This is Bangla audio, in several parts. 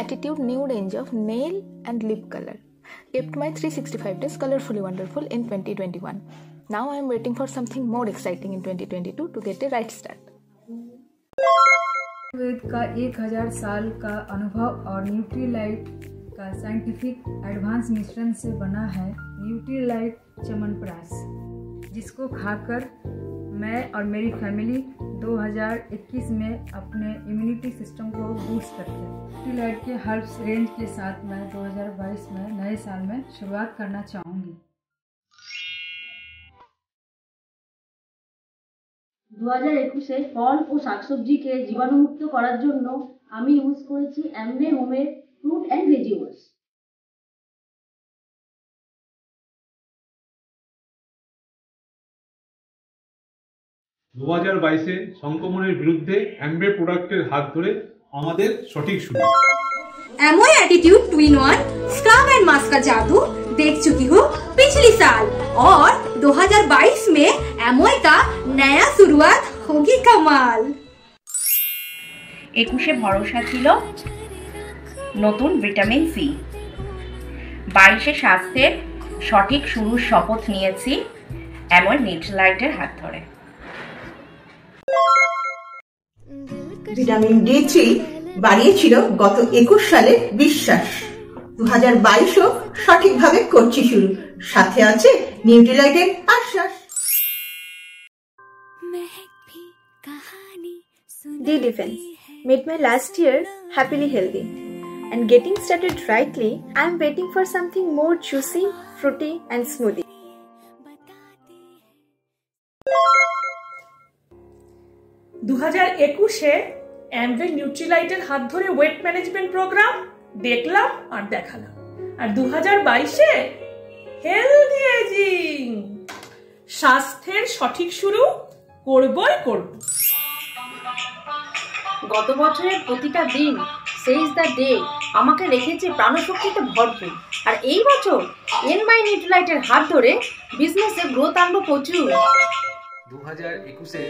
Attitude new range of nail and lip color. Kept my 365 days colorfully wonderful in 2021. Now I am waiting for something more exciting in 2022 to get a right start. वेद का एक हज़ार साल का अनुभव और न्यूट्रीलाइट का साइंटिफिक एडवांस मिश्रण से बना है न्यूट्रीलाइट चमनप्राश जिसको खाकर मैं और मेरी फैमिली 2021 में अपने इम्यूनिटी सिस्टम को बूस्ट करते हैं न्यूट्रीलाइट के हर्ब्स रेंज के साथ मैं 2022 में नए साल में शुरुआत करना चाहूँगी দু হাজার একুশে ফল ও শাকসবজিকে জীবাণুমুক্ত করার জন্য আমি ইউজ করেছি অ্যাম্বে হোমের ফ্রুট অ্যান্ড ভেজি দু হাজার বাইশে সংক্রমণের বিরুদ্ধে অ্যাম্বে প্রোডাক্টের হাত ধরে আমাদের সঠিক শুরু MOA attitude two in one scrub and mask का जादू देख चुकी हूँ पिछली साल और 2022 में एमओए का नया शुरुआत होगी कमाल একুশে ভরসা ছিল নতুন ভিটামিন সি বাইশে স্বাস্থ্যের সঠিক শুরুর শপথ নিয়েছি এমন নিউট্রালাইটের হাত ধরে ভিটামিন ডি থ্রি বাড়িয়েছিল গত একুশ সালে বিশ্বাস। দু হাজার বাইশও সঠিকভাবে করছি শুরু। সাথে আছে নিউট্রিলাইটের আশ্বাস। D defence meet my last year happily healthy and getting started rightly I am waiting for something more juicy fruity and smoothie দু হাজার একুশে অ্যামওয়ে নিউট্রিলাইটের হাত ধরে ওয়েট ম্যানেজমেন্ট প্রোগ্রাম দেখলাম আর দেখালাম। আর দু হাজার বাইশে হেলদি এজিং স্বাস্থ্যের সঠিক শুরু করবই করব। গত বছরের প্রতিটা দিন সেইজ দ্য ডে আমাকে রেখেছে প্রাণশক্তিতে ভরপুর। আর এই বছর এন মাই নিউট্রিলাইটের হাত ধরে বিজনেসে গ্রোথ আনব প্রচুর। দু হাজার একুশে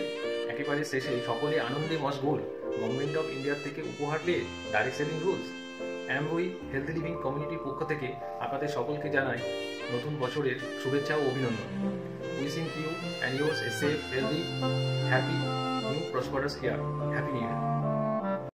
একেবারে শেষে সকলে আনন্দে মশগুল গভর্নমেন্ট অফ ইন্ডিয়ার থেকে উপহার পেয়ে direct selling rules Amway healthy living কমিউনিটির পক্ষ থেকে আপনাদের সকলকে জানায় নতুন বছরের শুভেচ্ছা ও অভিনন্দন। Wishing you and yours a safe healthy happy new prosperous year happy new year